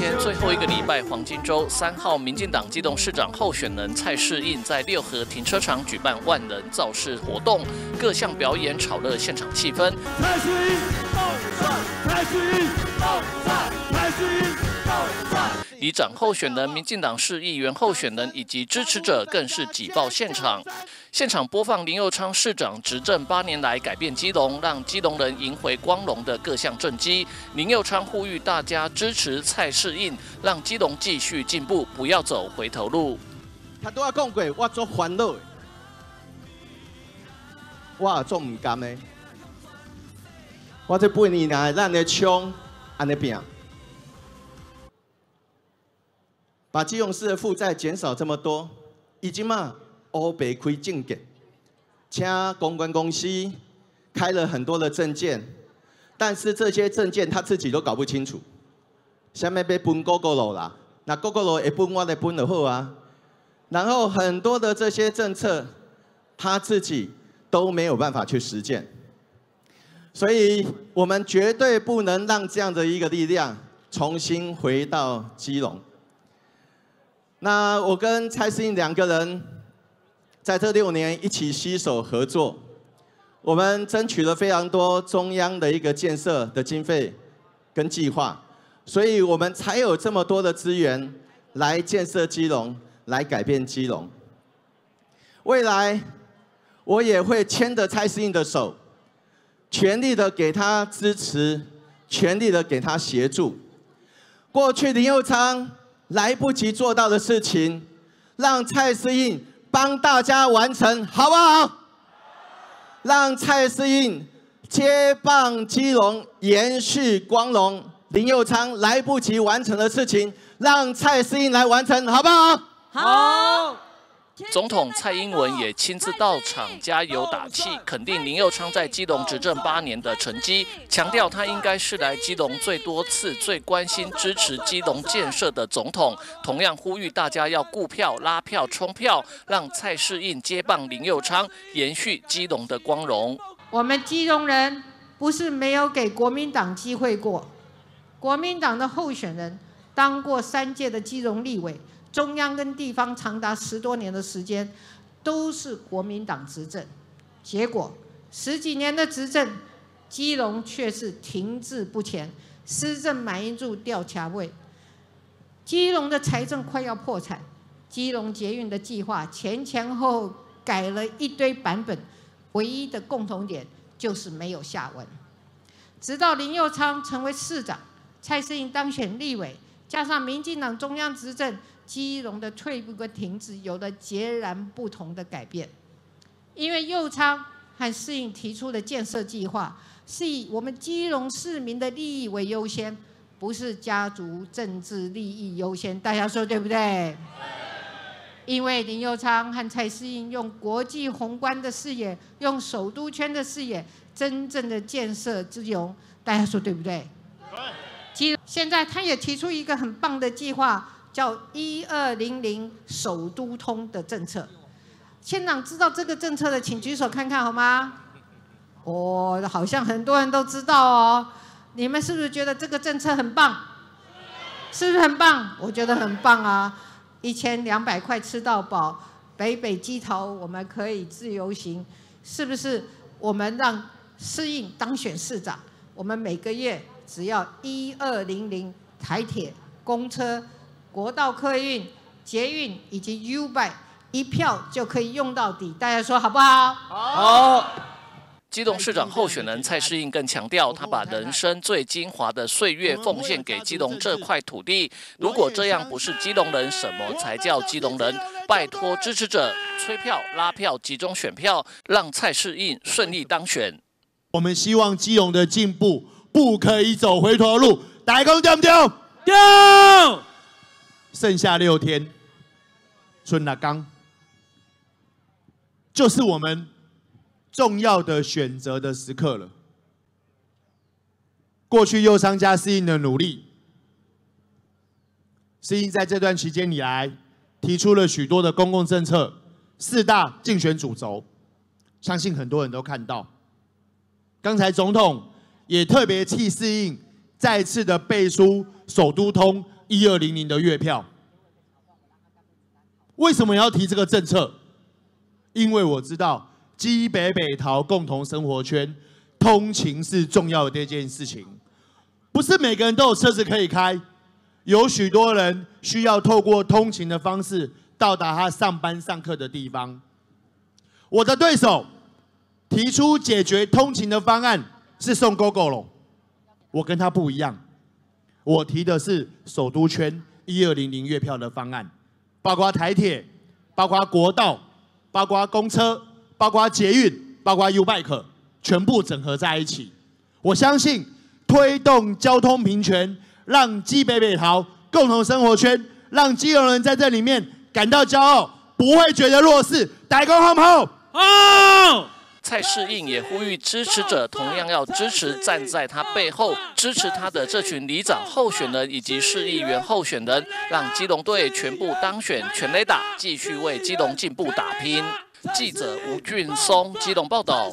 前最后一个礼拜黄金周，三号民进党机动市长候选人蔡世印在六合停车场举办万人造势活动，各项表演炒热现场气氛。长候选人、民进党市议员候选人以及支持者更是挤爆现场。现场播放林佑昌市长执政八年来改变基隆，让基隆人赢回光荣的各项政绩。林佑昌呼吁大家支持蔡适应，让基隆继续进步，不要走回头路。他都要讲过，我做欢乐，我做唔甘的。我这八年来，咱的枪安尼拼。把基隆市的负债减少这么多，已经嘛欧北亏净给，请公关公司开了很多的证件，但是这些证件他自己都搞不清楚。下面被分高高楼啦，那高高楼也崩我来崩了后啊。然后很多的这些政策，他自己都没有办法去实践，所以我们绝对不能让这样的一个力量重新回到基隆。那我跟蔡思应两个人在这六年一起携手合作，我们争取了非常多中央的一个建设的经费跟计划，所以我们才有这么多的资源来建设基隆，来改变基隆。未来我也会牵着蔡思应的手，全力的给他支持，全力的给他协助。过去林佑昌。来不及做到的事情，让蔡思印帮大家完成，好不好？让蔡思印接棒基隆，延续光荣。林佑昌来不及完成的事情，让蔡思印来完成，好不好？好。总统蔡英文也亲自到场加油打气，肯定林佑昌在基隆执政八年的成绩，强调他应该是来基隆最多次、最关心支持基隆建设的总统。同样呼吁大家要顾票、拉票、冲票，让蔡世应接棒林佑昌，延续基隆的光荣。我们基隆人不是没有给国民党机会过，国民党的候选人当过三届的基隆立委。中央跟地方长达十多年的时间，都是国民党执政，结果十几年的执政，基隆却是停滞不前，施政满意度掉卡位，基隆的财政快要破产，基隆捷运的计划前前后后改了一堆版本，唯一的共同点就是没有下文。直到林佑昌成为市长，蔡适应当选立委，加上民进党中央执政。基隆的退步跟停止有了截然不同的改变，因为右昌和适应提出的建设计划是以我们基隆市民的利益为优先，不是家族政治利益优先。大家说对不对？因为林佑昌和蔡适应用国际宏观的视野，用首都圈的视野，真正的建设基隆。大家说对不对？现在他也提出一个很棒的计划。叫一二零零首都通的政策，县长知道这个政策的，请举手看看好吗？哦，好像很多人都知道哦。你们是不是觉得这个政策很棒？是不是很棒？我觉得很棒啊！一千两百块吃到饱，北北基头我们可以自由行，是不是？我们让适应当选市长，我们每个月只要一二零零台铁、公车。国道客运、捷运以及 U 拜一票就可以用到底，大家说好不好？好。基隆市长候选人蔡适应更强调，他把人生最精华的岁月奉献给基隆这块土地。如果这样不是基隆人，什么才叫基隆人？拜托支持者催票、拉票、集中选票，让蔡适应顺利当选。我们希望基隆的进步不可以走回头路。大家对不对？对。剩下六天，春那刚就是我们重要的选择的时刻了。过去右商家适应的努力，适应在这段期间以来提出了许多的公共政策，四大竞选主轴，相信很多人都看到。刚才总统也特别替适应再次的背书首都通。一二零零的月票。为什么要提这个政策？因为我知道基北北桃共同生活圈通勤是重要的这件事情，不是每个人都有车子可以开，有许多人需要透过通勤的方式到达他上班上课的地方。我的对手提出解决通勤的方案是送 GoGo 龙，我跟他不一样，我提的是首都圈一二零零月票的方案。包括台铁，包括国道，包括公车，包括捷运，包括 U Bike，全部整合在一起。我相信推动交通平权，让基北北桃共同生活圈，让基隆人在这里面感到骄傲，不会觉得弱势。大家好不好？好。蔡适应也呼吁支持者同样要支持站在他背后支持他的这群里长候选人以及市议员候选人，让基隆队全部当选全垒打，继续为基隆进步打拼。记者吴俊松基隆报道。